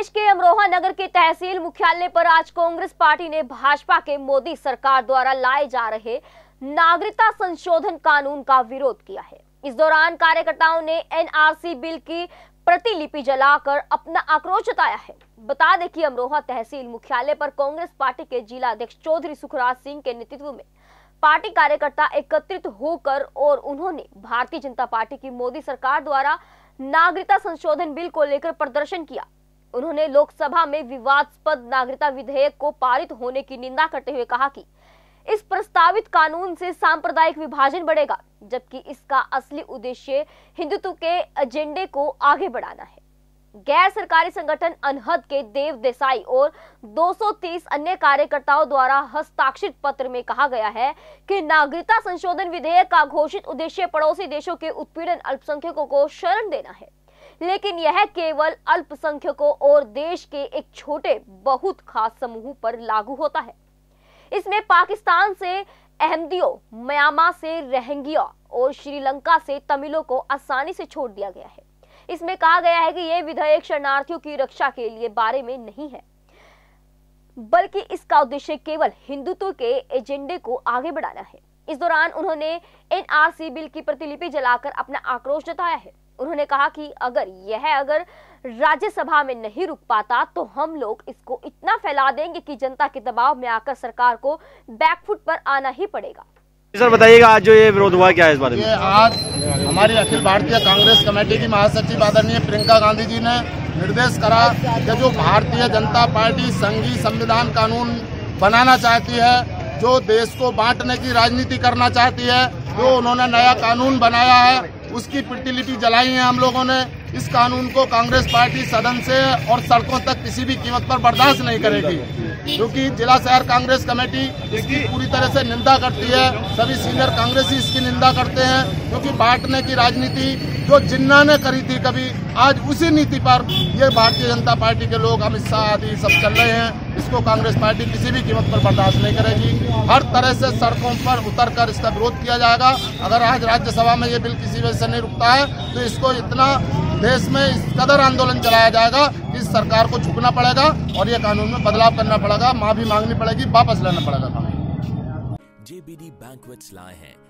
प्रदेश के अमरोहा नगर के तहसील मुख्यालय पर आज कांग्रेस पार्टी ने भाजपा के मोदी सरकार द्वारा लाए जा रहे नागरिकता संशोधन कानून का विरोध किया है। इस दौरान कार्यकर्ताओं ने एनआरसी बिल की प्रतिलिपि जलाकर अपना आक्रोश जताया है। बता दें कि अमरोहा तहसील मुख्यालय पर कांग्रेस पार्टी के जिला अध्यक्ष चौधरी सुखराज सिंह के नेतृत्व में पार्टी कार्यकर्ता एकत्रित होकर और उन्होंने भारतीय जनता पार्टी की मोदी सरकार द्वारा नागरिकता संशोधन बिल को लेकर प्रदर्शन किया। उन्होंने लोकसभा में विवादास्पद नागरिकता विधेयक को पारित होने की निंदा करते हुए कहा कि इस प्रस्तावित कानून से सांप्रदायिक विभाजन बढ़ेगा, जबकि इसका असली उद्देश्य हिंदुत्व के एजेंडे को आगे बढ़ाना है। गैर सरकारी संगठन अनहद के देव देसाई और 230 अन्य कार्यकर्ताओं द्वारा हस्ताक्षरित पत्र में कहा गया है कि नागरिकता संशोधन विधेयक का घोषित उद्देश्य पड़ोसी देशों के उत्पीड़न अल्पसंख्यकों को शरण देना है। लेकिन यह केवल अल्पसंख्यकों और देश के एक छोटे, बहुत खास समूह पर लागू होता है। इसमें पाकिस्तान से अहमदियों म्यांमार से रोहिंग्या और श्रीलंका से तमिलों को आसानी से छोड़ दिया गया है। इसमें कहा गया है कि यह विधेयक शरणार्थियों की रक्षा के लिए बारे में नहीं है, बल्कि इसका उद्देश्य केवल हिंदुत्व के एजेंडे को आगे बढ़ाना है। इस दौरान उन्होंने एनआरसी बिल की प्रतिलिपि जलाकर अपना आक्रोश जताया है। उन्होंने कहा कि अगर यह अगर राज्यसभा में नहीं रुक पाता तो हम लोग इसको इतना फैला देंगे कि जनता के दबाव में आकर सरकार को बैकफुट पर आना ही पड़ेगा। सर बताइएगा आज जो ये विरोध हुआ क्या है इस बारे में? आज हमारी अखिल भारतीय कांग्रेस कमेटी की महासचिव आदरणीय प्रियंका गांधी जी ने निर्देश करा कि जो भारतीय जनता पार्टी संघीय संविधान कानून बनाना चाहती है जो देश को बांटने की राजनीति करना चाहती है जो उन्होंने नया कानून बनाया है उसकी प्रतिलिपि जलाई है हम लोगों ने। इस कानून को कांग्रेस पार्टी सदन से और सड़कों तक किसी भी कीमत पर बर्दाश्त नहीं करेगी। क्योंकि जिला शहर कांग्रेस कमेटी इसकी पूरी तरह से निंदा करती है। सभी सीनियर कांग्रेसी इसकी निंदा करते हैं, क्योंकि बांटने की राजनीति जो जिन्ना ने करी थी कभी, आज उसी नीति पर ये भारतीय जनता पार्टी के लोग अमित शाह आदि सब चल रहे हैं। इसको कांग्रेस पार्टी किसी भी कीमत पर बर्दाश्त नहीं करेगी। हर तरह से सड़कों पर उतर कर इसका विरोध किया जाएगा। अगर आज राज्यसभा में ये बिल किसी वजह से नहीं रुकता है तो इसको इतना देश में इस कदर आंदोलन चलाया जाएगा कि सरकार को झुकना पड़ेगा और ये कानून में बदलाव करना पड़ेगा। माफ़ी मांगनी पड़ेगी, वापस लेना पड़ेगा। JBD Banquets लाए हैं।